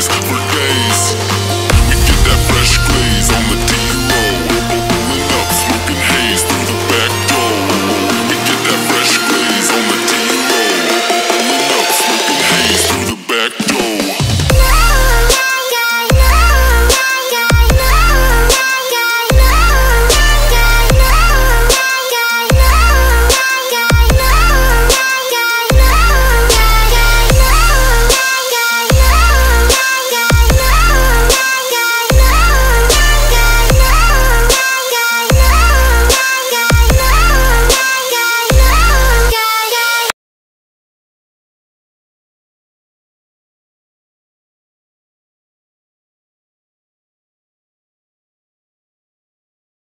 days. Forget